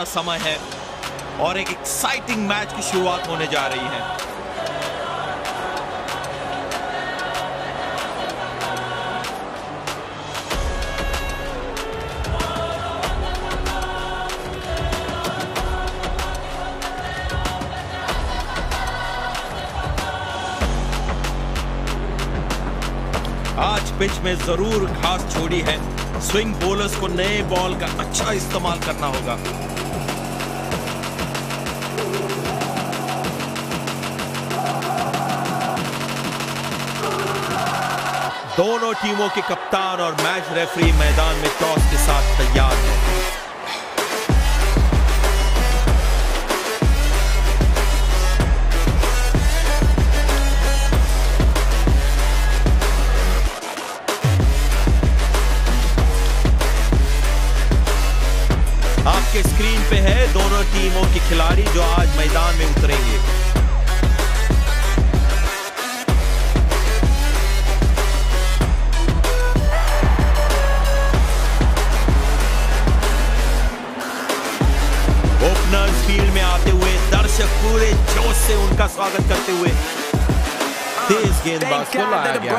पुराना समय है और एक एक्साइटिंग मैच की शुरुआत होने जा रही है। आज पिच में ज़रूर घास छोड़ी है। स्विंग बोलर्स को नए बॉल का अच्छा इस्तेमाल करना होगा। दोनों टीमों के कप्तान और मैच रेफरी मैदान में टॉस के साथ तैयार हैं। आपके स्क्रीन पे है दोनों टीमों के खिलाड़ी जो आज मैदान में उतरेंगे। ओपनर्स फ़ील्ड में आते हुए दर्शक पूरे जोश से उनका स्वागत करते हुए तेज गेंदबाज को लाया गया है।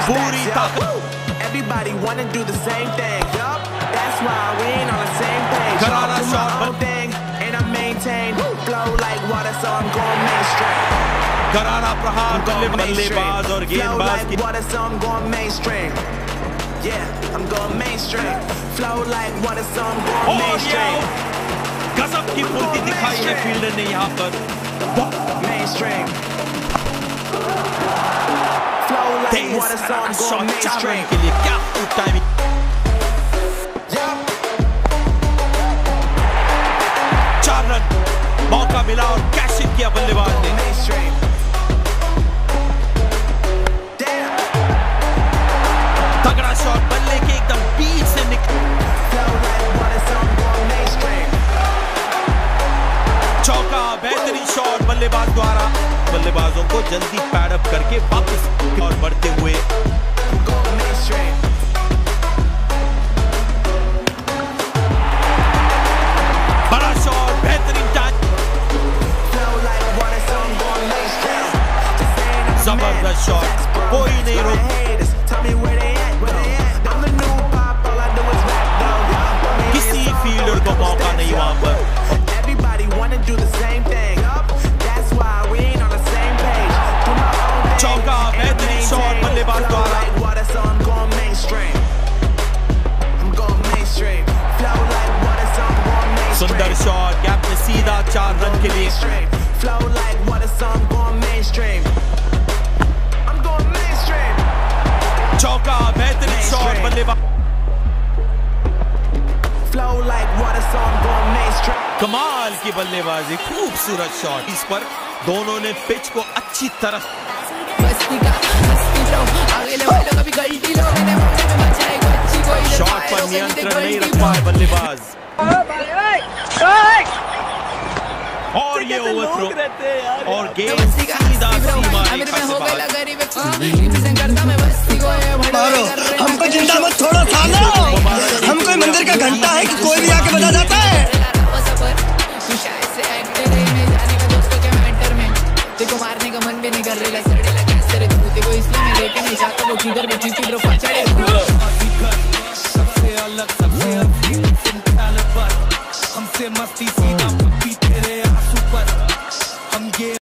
throw a couple पूरी stacks. ताकत Yo. Everybody wanna do the same thing. Yup. That's why we ain't on the same page. Karara Do my shot, own but- thing, and I maintain. Flow like water, so I'm going mainstream. करारा प्रहार I'm बल्ले going बल्लेबाज और mainstream. Flow गेंदबाज like की water, so I'm going mainstream. Yeah, I'm going mainstream. Flow like water, so I'm going और ये mainstream. गजब की फुर्ती दिखाई है फील्डर ने यहाँ पर Mainstream. तेज शॉट चार रन. के लिए क्या टाइमिंग. चार रन मौका मिला और कैश इन किया बल्लेबाज ने. तगड़ा शॉट बल्ले के एकदम बीच से निकल. चौका बेहतरीन शॉट बल्लेबाज द्वारा बल्लेबाजों को जल्दी पैडअप करके वापस और बढ़ते शॉट गैप में सीधा चार रन के लिए. Flow like water, so I'm going mainstream. I'm going mainstream. चौका बेहतरीन शॉट बल्लेबाज Flow like water, so I'm going mainstream. कमाल की बल्लेबाजी खूबसूरत शॉट इस पर दोनों ने पिच को अच्छी तरह शॉट पर नियंत्रण नहीं रख पाए बल्लेबाज और ये ओवरथ्रो और का सीधा सीमा रेखा में से हो गया बाहर गरीब रिप्रेजेंट करता मैं बस्ती को ये बड़े मारो। कर रहे हैं। हमको ज़िंदा मत छोड़ो सालो। हम कोई मंदिर का घंटा है कि कोई भी आके बजा जाता है। का के मारने का मन भी नहीं कर रहा। सड़े लगा सर तू देखो इसलिए मैं लेके नहीं जाता वो किधर भी